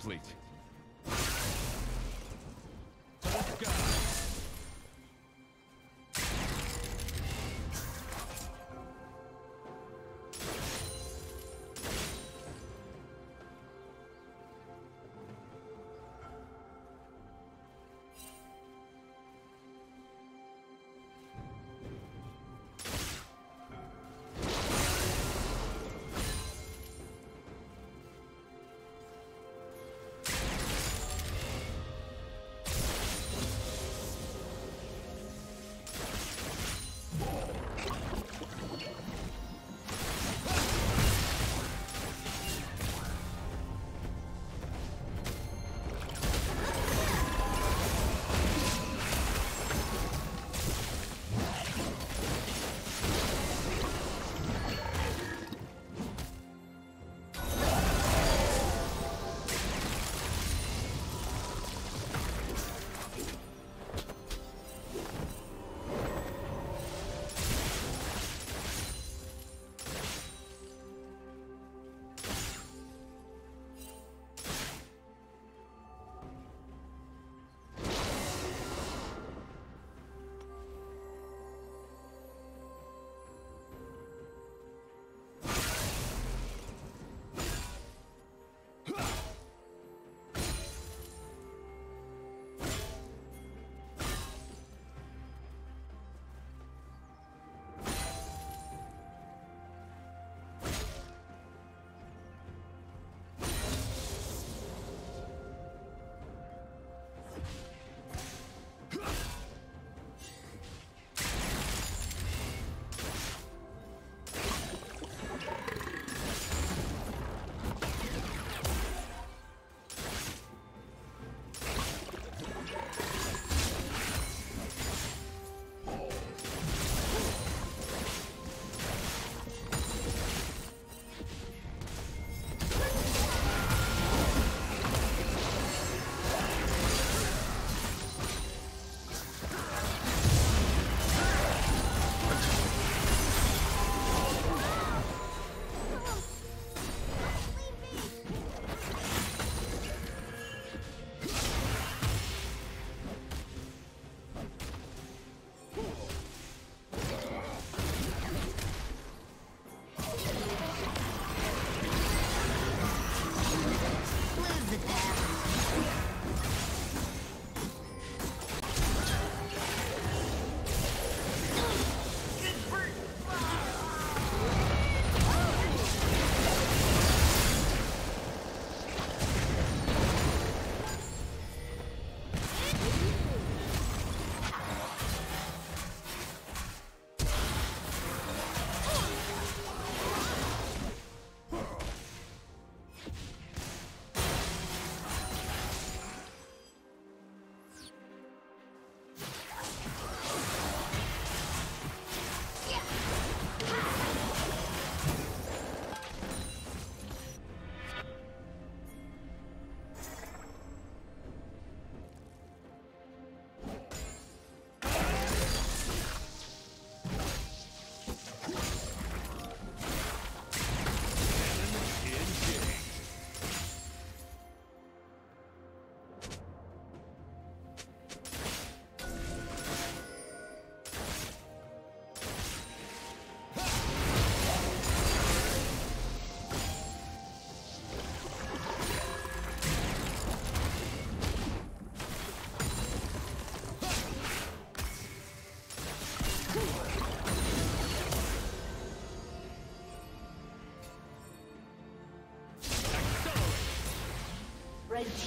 complete.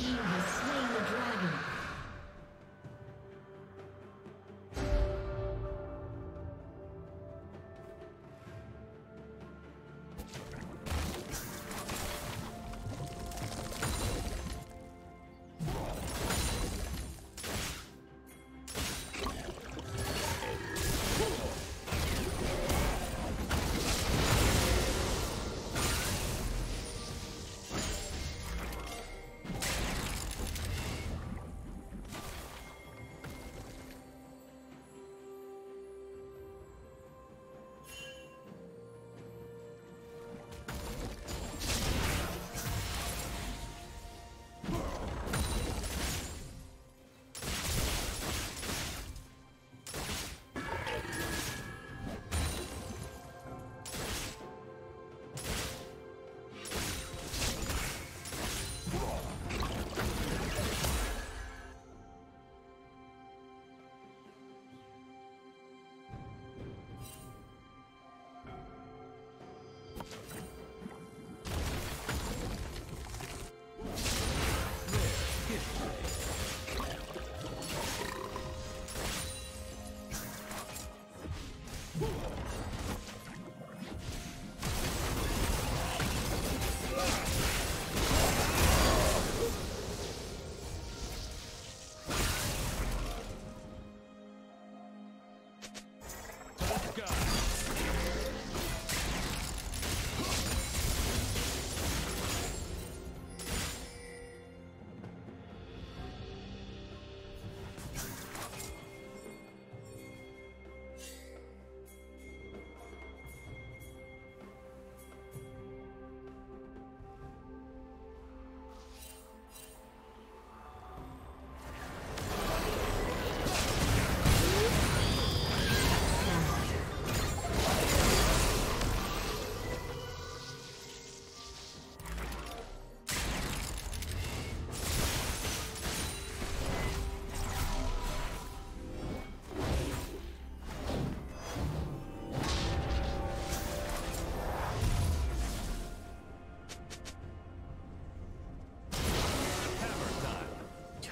Team has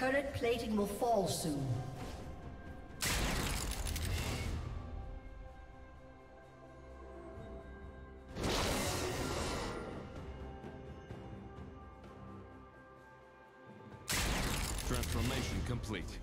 Turret plating will fall soon. Transformation complete.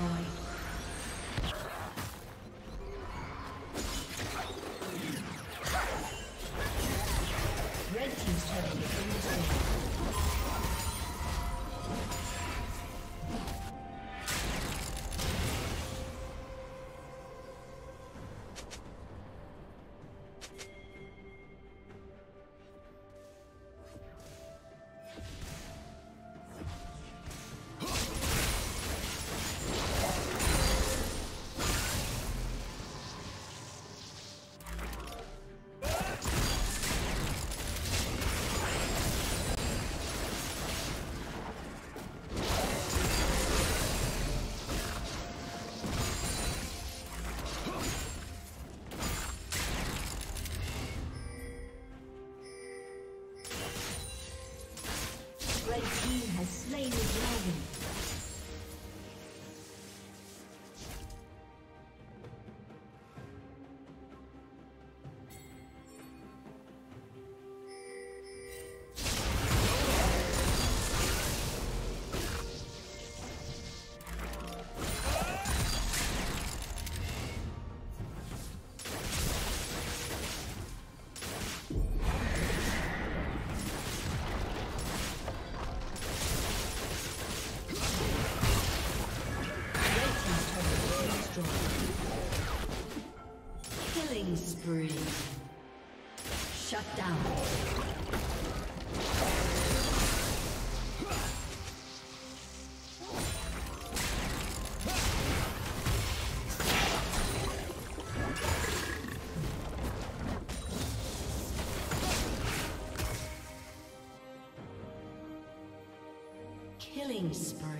destroyed. Killing spree.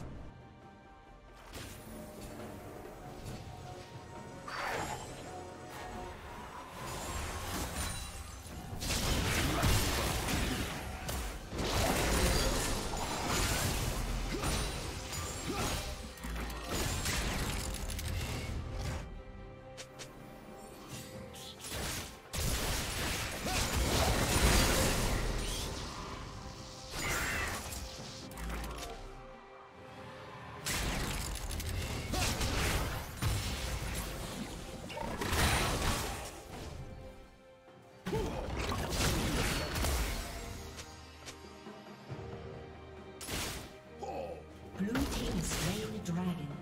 dragon.